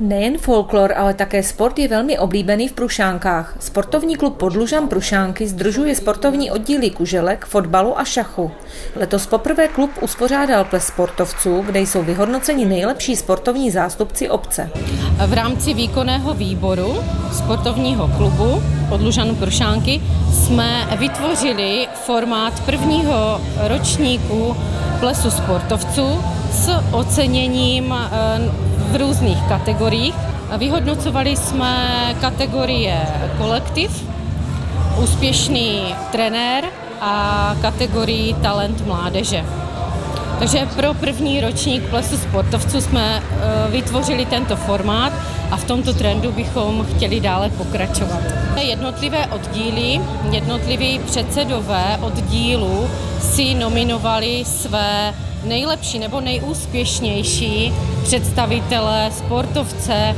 Nejen folklor, ale také sport je velmi oblíbený v Prušánkách. Sportovní klub Podlužan Prušánky združuje sportovní oddíly kuželek, fotbalu a šachu. Letos poprvé klub uspořádal ples sportovců, kde jsou vyhodnoceni nejlepší sportovní zástupci obce. V rámci výkonného výboru sportovního klubu Podlužanu Prušánky jsme vytvořili formát prvního ročníku plesu sportovců s oceněním eh, v různých kategoriích. Vyhodnocovali jsme kategorie kolektiv, úspěšný trenér a kategorii talent mládeže. Takže pro první ročník plesu sportovců jsme e, vytvořili tento formát a v tomto trendu bychom chtěli dále pokračovat. Jednotlivé oddíly, jednotliví předsedové oddílu si nominovali své nejlepší nebo nejúspěšnější představitele, sportovce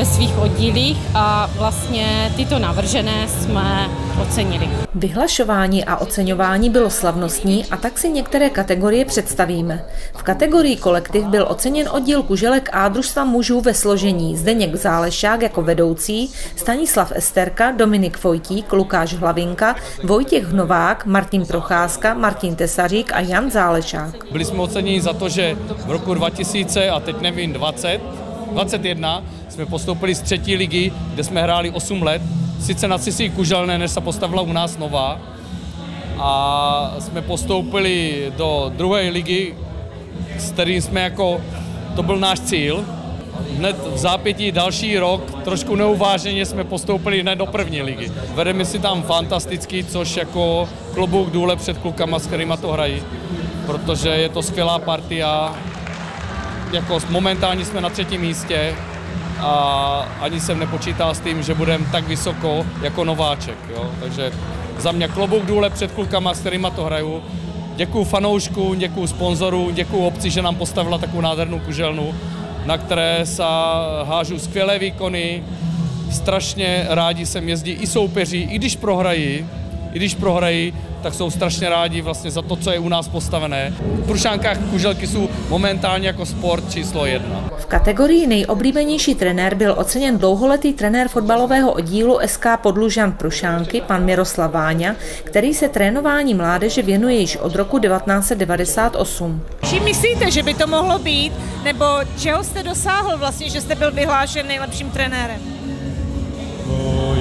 ve svých oddílích a vlastně tyto navržené jsme ocenili. Vyhlašování a oceňování bylo slavnostní a tak si některé kategorie představíme. V kategorii kolektiv byl oceněn oddíl kuželek a družstva mužů ve složení Zdeněk Zálešák jako vedoucí, Stanislav Esterka, Dominik Vojtík, Lukáš Hlavinka, Vojtěch Hnovák, Martin Procházka, Martin Tesařík a Jan Zálešák. Byli jsme oceněni za to, že v roku 2000 a teď nevím 20, 21 jsme postoupili z třetí ligy, kde jsme hráli 8 let, sice na Cisí Kuželné, než se postavila u nás nová. A jsme postoupili do druhé ligy, s kterým jsme jako, to byl náš cíl. Hned v zápětí další rok, trošku neuváženě jsme postoupili hned do první ligy. Vedeme si tam fantasticky, což jako klobouk důle před klukama, s kterými to hrají, protože je to skvělá partia. Jako momentálně jsme na třetím místě, a ani jsem nepočítal s tím, že budeme tak vysoko jako nováček. Jo? Takže za mě klobouk důle před klukama, s kterými to hraju. Děkuju fanouškům, děkuju sponzorům, děkuju obci, že nám postavila takovou nádhernou kuželnu, na které se hážu skvělé výkony. Strašně rádi sem jezdí i soupeři, i když prohrají, i když prohrají, tak jsou strašně rádi vlastně za to, co je u nás postavené. V Prušánkách kuželky jsou momentálně jako sport číslo jedna. V kategorii nejoblíbenější trenér byl oceněn dlouholetý trenér fotbalového oddílu SK Podlužan Prušánky, pan Miroslav Váňa, který se trénování mládeže věnuje již od roku 1998. Čím myslíte, že by to mohlo být, nebo čeho jste dosáhl vlastně, že jste byl vyhlášen nejlepším trenérem?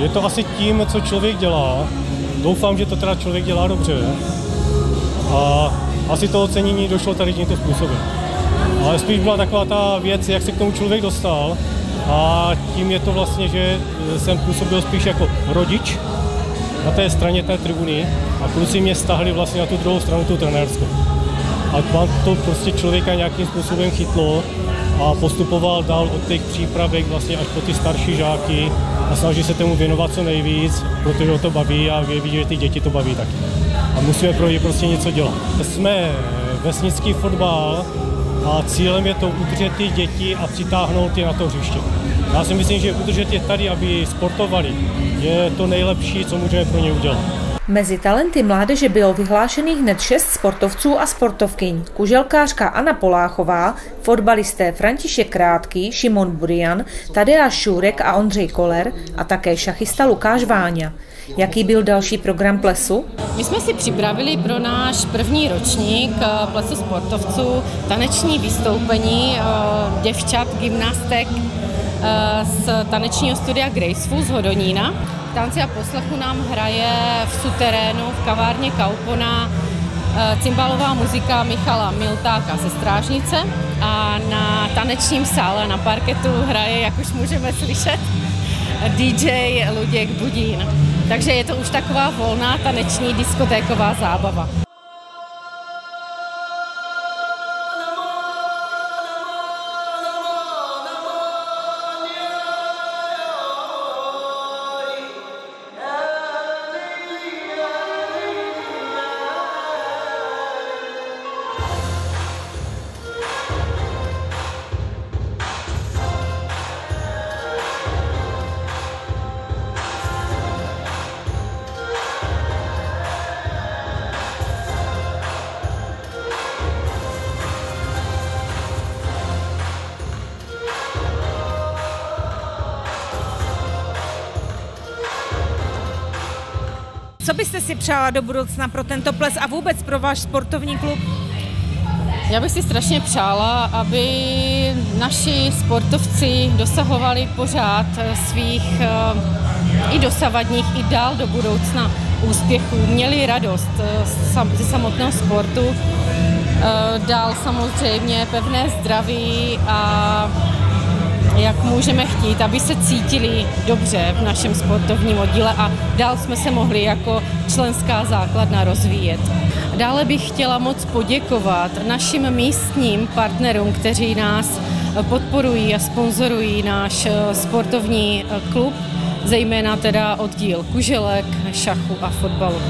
Je to asi tím, co člověk dělá, doufám, že to teda člověk dělá dobře. A asi to ocenění došlo tady tímto způsobem. Ale spíš byla taková ta věc, jak se k tomu člověk dostal. A tím je to vlastně, že jsem působil spíš jako rodič na té straně té tribuny a kluci mě stahli vlastně na tu druhou stranu, tu trenérskou. A to prostě člověka nějakým způsobem chytlo a postupoval dál od těch přípravek vlastně až po ty starší žáky a snaží se tomu věnovat co nejvíc, protože ho to baví a ví, že ty děti to baví taky. A musíme pro ně prostě něco dělat. Jsme vesnický fotbal a cílem je to udržet ty děti a přitáhnout je na to hřiště. Já si myslím, že udržet je tady, aby sportovali, je to nejlepší, co můžeme pro ně udělat. Mezi talenty mládeže bylo vyhlášených hned šest sportovců a sportovkyň. Kuželkářka Anna Poláchová, fotbalisté František Krátký, Šimon Burian, Tadeáš Šůrek a Ondřej Koler a také šachista Lukáš Váňa. Jaký byl další program plesu? My jsme si připravili pro náš první ročník eh, plesu sportovců taneční vystoupení eh, děvčat, gymnastek eh, z tanečního studia Graceful z Hodonína tanci a poslechu nám hraje v suterénu v kavárně Kaupona eh, cymbalová muzika Michala Miltáka ze Strážnice a na tanečním sále na parketu hraje, jak už můžeme slyšet, DJ Luděk Budín. Takže je to už taková volná taneční diskotéková zábava. Co byste si přála do budoucna pro tento ples a vůbec pro váš sportovní klub? Já bych si strašně přála, aby naši sportovci dosahovali pořád svých eh, i dosavadních, i dál do budoucna úspěchů, měli radost eh, ze samotného sportu, eh, dál samozřejmě pevné zdraví a jak můžeme chtít, aby se cítili dobře v našem sportovním oddíle a dál jsme se mohli jako členská základna rozvíjet. Dále bych chtěla moc poděkovat našim místním partnerům, kteří nás podporují a sponzorují náš eh, sportovní eh, klub, zejména teda oddíl kuželek, šachu a fotbalu.